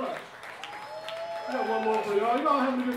much. I got one more for y'all. Y'all have a good time?